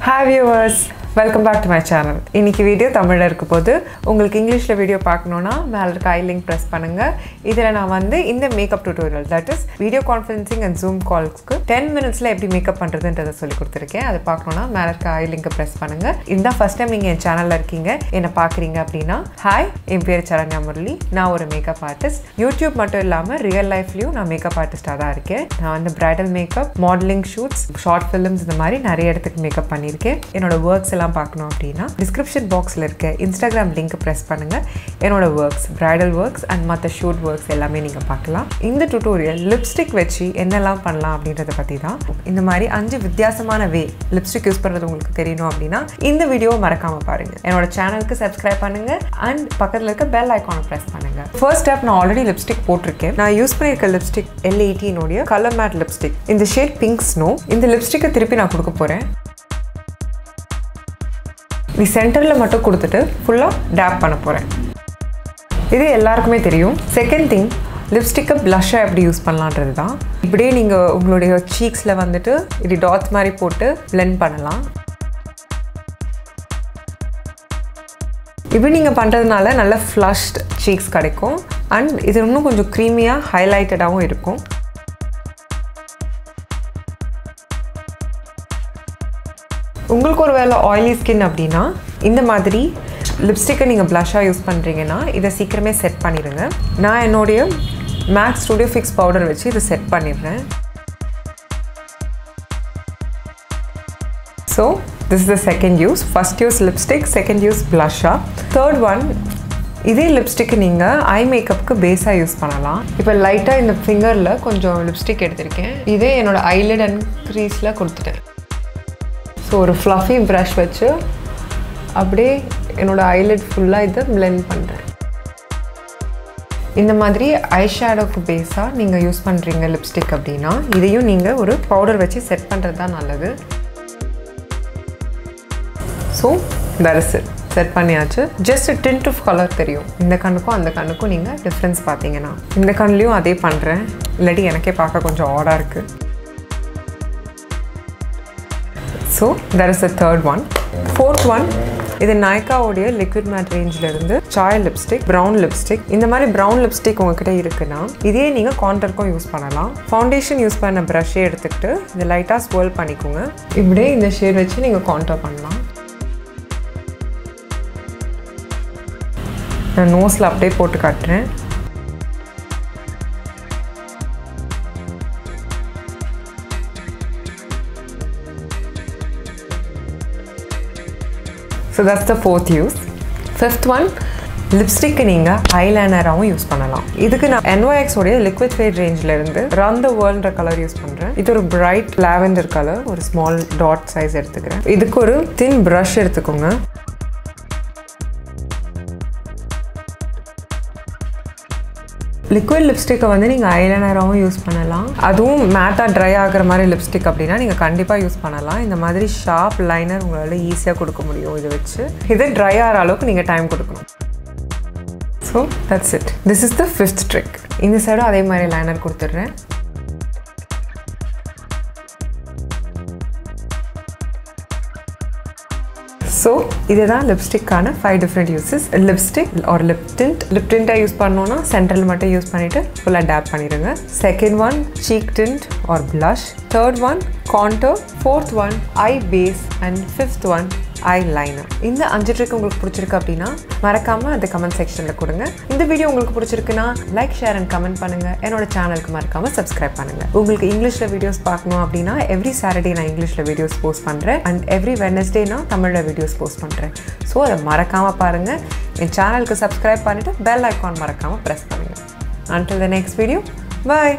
Hi viewers welcome back to my channel இன்றைக்கி video தமிழில் இருக்க போது உங்களுக்கு இங்கிலீஷில் வீடியோ பார்க்கணுன்னா மேலே இருக்க ஐ லிங்க் ப்ரெஸ் பண்ணுங்கள் இதில் நான் வந்து இந்த makeup tutorial that is video conferencing and zoom கால்ஸ்க்கு ten மினிட்ஸில் எப்படி மேக்கப் பண்ணுறதுன்றதை சொல்லி கொடுத்துருக்கேன். அதை பார்க்கணுன்னா மேலே இருக்க ஐ லிங்கை ப்ரெஸ் பண்ணுங்கள் இதுதான் ஃபஸ்ட் டைம் நீங்கள் என் சேனலில் இருக்கீங்க. என்னை பார்க்குறீங்க அப்படின்னா ஹாய் என் பேர் சரண்யா முரளி. நான் ஒரு மேக்கப் ஆர்டிஸ்ட் யூடியூப் மட்டும் இல்லாமல் ரியல் லைஃப்லையும் நான் மேக்கப் ஆர்டிஸ்ட்டாக தான் இருக்கேன். நான் வந்து bridal makeup modeling shoots short films இந்த மாதிரி நிறைய இடத்துக்கு மேக்கப் பண்ணியிருக்கேன். என்னோட ஒர்க்ஸ் எல்லாம் பார்க்கணும் அப்படின்னா டிஸ்கிரிப்ஷன் பாக்ஸில் இருக்க இன்ஸ்டாகிராம் லிங்க் ப்ரெஸ் பண்ணுங்கள் என்னோட ஒர்க்ஸ் பிரைடல் ஒர்க்ஸ் அண்ட் மற்ற ஷூட் ஒர்க்ஸ் எல்லாமே நீங்கள் பார்க்கலாம். இந்த டுட்டோரியல் லிப்ஸ்டிக் வச்சு என்னெல்லாம் பண்ணலாம் அப்படின்றத பற்றி தான். இந்த மாதிரி அஞ்சு வித்தியாசமான வே லிப்ஸ்டிக் யூஸ் பண்ணுறது உங்களுக்கு தெரியணும் அப்படின்னா இந்த வீடியோவை மறக்காமல் பாருங்கள் என்னோட சேனலுக்கு சப்ஸ்கிரைப் பண்ணுங்கள் அண்ட் பக்கத்தில் இருக்க பெல் ஐக்கானை ப்ரெஸ் பண்ணுங்கள் ஃபர்ஸ்ட் ஸ்டெப் நான் ஆல்ரெடி லிப்ஸ்டிக் போட்டிருக்கேன். நான் யூஸ் பண்ணியிருக்க லிப்ஸ்டிக் எல் எயிட்டீனுடைய கலர் மேட் லிப்ஸ்டிக் இந்த ஷேட் பிங்க் ஸ்னோ இந்த லிப்ஸ்டிக்கை திருப்பி நான் கொடுக்க போகிறேன் நீ சென்டரில் மட்டும் கொடுத்துட்டு ஃபுல்லாக டேப் பண்ண போகிறேன் இது எல்லாருக்குமே தெரியும். செகண்ட் திங் லிப்ஸ்டிக்கை ப்ளஷ்ஷாக எப்படி யூஸ் பண்ணலான்றது தான். இப்படியே நீங்கள் உங்களுடைய சீக்ஸில் வந்துட்டு இது டாட்ஸ் மாதிரி போட்டு blend பண்ணலாம். இப்படி நீங்கள் பண்ணுறதுனால நல்ல ஃப்ளஷ்ட் சீக்ஸ் கிடைக்கும். அண்ட் இது இன்னும் கொஞ்சம் க்ரீமியாக ஹைலைட்டடாகவும் இருக்கும். உங்களுக்கு ஒரு வேளை ஆயிலி ஸ்கின் அப்படின்னா இந்த மாதிரி லிப்ஸ்டிக்கை நீங்கள் ப்ளஷ்ஷாக யூஸ் பண்ணுறீங்கன்னா இதை சீக்கிரமே செட் பண்ணிடுங்க. நான் என்னுடைய மேக்ஸ் ஸ்டுடியோ ஃபிக்ஸ் பவுடர் வச்சு இதை செட் பண்ணிடுறேன். So this is the second use first use lipstick second use ப்ளஷ்ஷாக third one இதே லிப்ஸ்டிக்கு நீங்கள் ஐ மேக்கப்புக்கு பேஸாக யூஸ் பண்ணலாம். இப்போ லைட்டாக இந்த ஃபிங்கரில் கொஞ்சம் லிப்ஸ்டிக் எடுத்திருக்கேன். இதே என்னோடய ஐலட் அண்ட் க்ரீஸில் கொடுத்துட்டேன். ஸோ ஒரு ஃப்ளஃபி ப்ரஷ் வச்சு அப்படியே என்னோடய ஐலட் ஃபுல்லாக இதை பிளெண்ட் பண்ணுறேன் இந்த மாதிரி ஐ ஷேடோக்கு பேஸாக நீங்கள் யூஸ் பண்ணுறீங்க லிப்ஸ்டிக் அப்படின்னா இதையும் நீங்கள் ஒரு பவுடர் வச்சு செட் பண்ணுறது தான் நல்லது. ஸோ தரிசு செட் பண்ணியாச்சு. ஜஸ்ட் டென்ட் ஆஃப் கலர் தெரியும். இந்த கண்ணுக்கும் அந்த கண்ணுக்கும் நீங்கள் டிஃப்ரென்ஸ் பார்த்தீங்கன்னா இந்த கண்ணுலேயும் அதே பண்ணுறேன் இல்லாட்டி எனக்கே பார்க்க கொஞ்சம் ஆடாக இருக்குது so that is the third one fourth one இது நாய்க்காவுடைய லிக்விட் மேட் ரேஞ்சில் இருந்து சாய் லிப்ஸ்டிக் ப்ரௌன் லிப்ஸ்டிக் இந்த மாதிரி ப்ரௌன் லிப்ஸ்டிக் உங்ககிட்ட இருக்குன்னா இதே நீங்கள் கான்டர்க்கும் யூஸ் பண்ணலாம். ஃபவுண்டேஷன் யூஸ் பண்ண ப்ரஷ்ஷே எடுத்துக்கிட்டு இந்த லைட்டாக ஸ்வேல் பண்ணிக்கோங்க. இப்படியே இந்த ஷேட் வச்சு நீங்கள் கான்டர் பண்ணலாம். நான் நோஸில் அப்படியே போட்டு காட்டுறேன். So that's the fourth use fifth one lipstick நீங்கள் ஐலைனராகவும் யூஸ் பண்ணலாம். இதுக்கு நான் NYX லிக்விட் ஃபேட் ரேஞ்சிலேருந்து ரன் த வேர்ல்ன்ற கலர் யூஸ் பண்ணுறேன் இது ஒரு பிரைட் லாவெண்டர் கலர் ஒரு ஸ்மால் டாட் சைஸ் எடுத்துக்கிறேன். இதுக்கு ஒரு தின் ப்ரஷ் எடுத்துக்கோங்க. லிக்விட் லிப்ஸ்டிக்கை வந்து நீங்கள் ஐலைனராகவும் யூஸ் பண்ணலாம். அதுவும் மேட்டாக ட்ரை ஆகிற மாதிரி லிப்ஸ்டிக் அப்படின்னா நீங்கள் கண்டிப்பாக யூஸ் பண்ணலாம். இந்த மாதிரி ஷார்ப் லைனர் உங்களால் ஈஸியாக கொடுக்க முடியும் இதை வச்சு. இது ட்ரை ஆகிற அளவுக்கு நீங்கள் டைம் கொடுக்கணும். So that's it this is the fifth trick இந்த சைடும் அதே மாதிரி லைனர் கொடுத்துட்றேன். ஸோ இதுதான் லிப்ஸ்டிக்கான ஃபைவ் டிஃப்ரெண்ட் யூஸஸ் லிப்ஸ்டிக் ஒரு லிப் டிண்ட் லிப் டிண்ட்டாக யூஸ் பண்ணோன்னா சென்ட்ரல் மட்டும் யூஸ் பண்ணிவிட்டு ஃபுல்லாக டேப் பண்ணிடுங்க second one cheek tint or blush. Third one contour fourth one eye base and fifth one eye liner இந்த அஞ்சு ட்ரிக் உங்களுக்கு பிடிச்சிருக்கு அப்படின்னா மறக்காமல் அந்த கமெண்ட் செக்ஷனில் கொடுங்க. இந்த வீடியோ உங்களுக்கு பிடிச்சிருக்குன்னா லைக் ஷேர் அண்ட் கமெண்ட் பண்ணுங்கள் என்னோட சேனலுக்கு மறக்காமல் சப்ஸ்கிரைப் பண்ணுங்கள் உங்களுக்கு இங்கிலீஷில் வீடியோஸ் பார்க்கணும் அப்படின்னா எவ்ரி சாட்டர்டே நான் இங்கிலீஷில் வீடியோஸ் போஸ்ட் பண்ணுறேன் அண்ட் எவ்ரி வெனஸ்டே நான் தமிழில் வீடியோஸ் போஸ்ட் பண்ணுறேன் ஸோ அதை மறக்காமல் பாருங்கள் என் சேனலுக்கு சப்ஸ்கிரைப் பண்ணிவிட்டு பெல் ஐக்கான் மறக்காமல் ப்ரெஸ் பண்ணுங்கள் until the next video bye